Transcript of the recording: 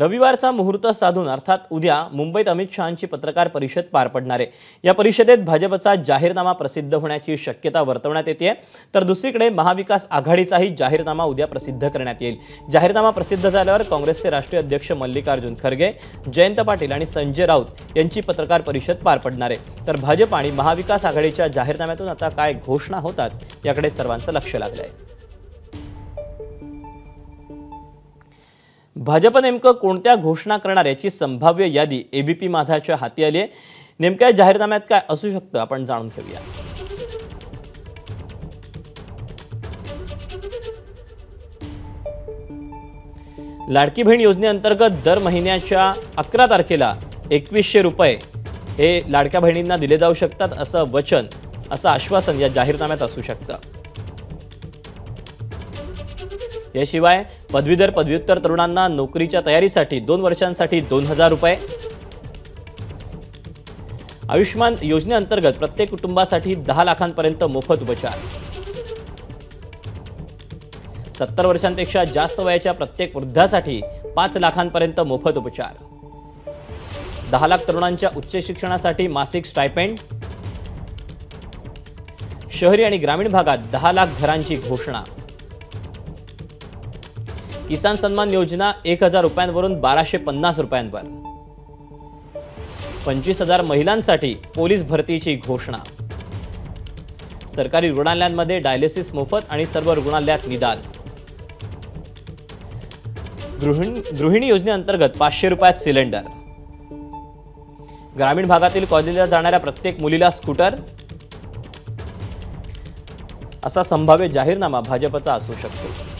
रविवारचा मुहूर्त साधून अर्थात उद्या मुंबईत अमित शहांची पत्रकार परिषद पार पडणार आहे. या परिषदेत भाजपचा जाहीरनामा प्रसिद्ध होण्याची शक्यता वर्तवण्यात येते तर दुसरीकडे महाविकास आघाडीचाही जाहीरनामा उद्या प्रसिद्ध करण्यात येईल. जाहीरनामा प्रसिद्ध झाल्यावर काँग्रेसचे राष्ट्रीय अध्यक्ष मल्लिकार्जुन खरगे जयंत पाटील आणि संजय राऊत यांची पत्रकार परिषद पार पडणार आहे. तर भाजप आणि महाविकास आघाडीच्या जाहीरनाम्यातून आता काय घोषणा होतात याकडे सर्वांचं लक्ष लागलं आहे भाजप नेमकं कोणत्या घोषणा करणार याची संभाव्य यादी एबीपी माधाच्या हाती आली आहे. नेमक्या जाहीरनाम्यात काय असू शकतं आपण जाणून घेऊया. लाडकी बहीण योजनेअंतर्गत दर महिन्याच्या अकरा तारखेला एकवीसशे रुपये हे लाडक्या बहिणींना दिले जाऊ शकतात असं वचन असं आश्वासन या जाहीरनाम्यात असू शकतं. याशिवाय पदवीधर पदव्युत्तर तरुणांना नोकरीच्या तयारीसाठी दोन वर्षांसाठी दोन हजार रुपये. आयुष्यमान योजनेअंतर्गत प्रत्येक कुटुंबासाठी दहा लाखांपर्यंत मोफत उपचार. सत्तर वर्षांपेक्षा जास्त वयाच्या प्रत्येक वृद्धासाठी पाच लाखांपर्यंत मोफत उपचार. दहा लाख तरुणांच्या उच्च शिक्षणासाठी मासिक स्टायपेंड. शहरी आणि ग्रामीण भागात दहा लाख घरांची घोषणा. किसान सन्मान योजना एक हजार रुपयांवरून बाराशे पन्नास रुपयांवर. पंचवीस हजार महिलांसाठी पोलीस भरतीची घोषणा. सरकारी रुग्णालयांमध्ये डायलिसिस मोफत आणि सर्व रुग्णालयात निदान. गृहिणी गृहिणी योजनेअंतर्गत पाचशे रुपयात सिलेंडर. ग्रामीण भागातील कॉलेजला जाणाऱ्या प्रत्येक मुलीला स्कूटर. असा संभाव्य जाहीरनामा भाजपचा असू शकतो.